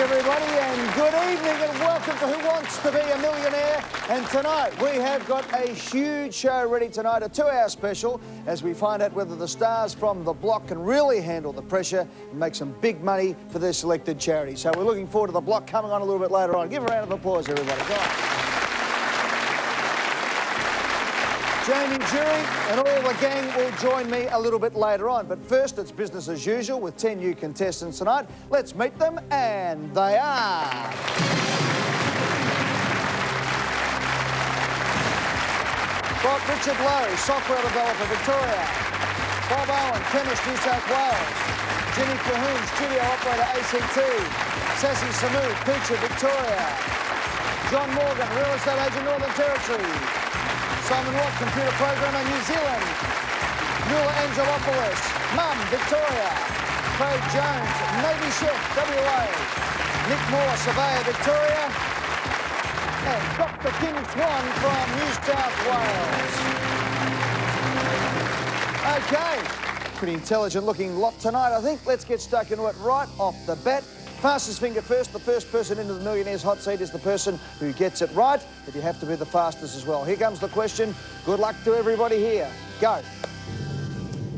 everybody, and good evening, and welcome to Who Wants to Be a Millionaire. And tonight, we have got a huge show ready tonight, a two-hour special, as we find out whether the stars from the block can really handle the pressure and make some big money for their selected charity. So we're looking forward to the block coming on a little bit later on. Give a round of applause, everybody. Go on. Jamie Durie and all the gang will join me a little bit later on. But first, it's business as usual with 10 new contestants tonight. Let's meet them, and they are... Bob Richard Lowe, software developer, Victoria. Bob Owen, chemist, New South Wales. Jenny Colquhoun, studio operator, ACT. Sassy Samu, teacher, Victoria. John Morgan, real estate agent, Northern Territory. Simon Watt, computer programmer, New Zealand. Nuala Angelopoulos, Mum, Victoria. Craig Jones, Navy chef, WA. Nick Moore, surveyor, Victoria. And Dr. Kim Swan from New South Wales. Okay, pretty intelligent looking lot tonight, I think. Let's get stuck into it right off the bat. Fastest finger first. The first person into the millionaire's hot seat is the person who gets it right, but you have to be the fastest as well. Here comes the question. Good luck to everybody here. Go.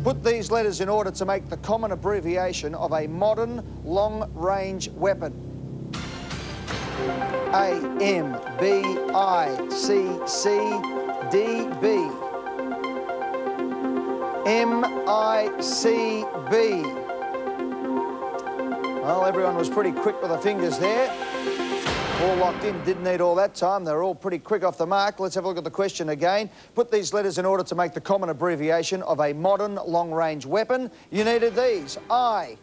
Put these letters in order to make the common abbreviation of a modern long-range weapon. A, M, B, I, C, C, D, B. M, I, C, B. Well, everyone was pretty quick with the fingers there. All locked in, didn't need all that time. They were all pretty quick off the mark. Let's have a look at the question again. Put these letters in order to make the common abbreviation of a modern long-range weapon. You needed these. I,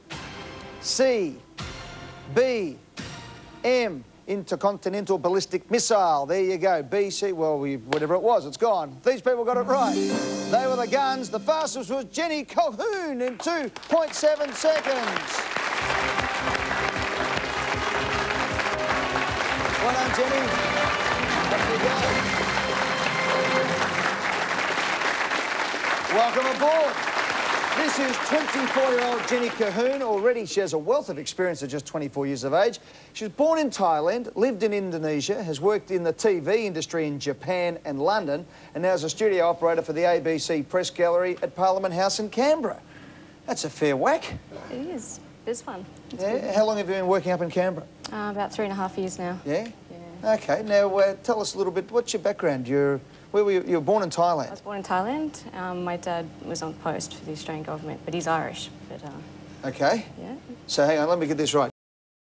C, B, M, intercontinental ballistic missile. There you go. BC, well, we, whatever it was, it's gone. These people got it right. They were the guns. The fastest was Jenny Colquhoun in 2.7 seconds. Well done, Jenny. Welcome aboard. This is 24-year-old Jenny Colquhoun. Already she has a wealth of experience at just 24 years of age. She was born in Thailand, lived in Indonesia, has worked in the TV industry in Japan and London, and now is a studio operator for the ABC Press Gallery at Parliament House in Canberra. That's a fair whack. It is. It's fun. It's yeah. How long have you been working up in Canberra? Uh, about three and a half years now. Yeah? Yeah. OK. Now, uh, tell us a little bit, what's your background? You're, where were you? You were born in Thailand? I was born in Thailand. Um, my dad was on post for the Australian government, but he's Irish. But, uh, OK. Yeah. So, hang on, let me get this right.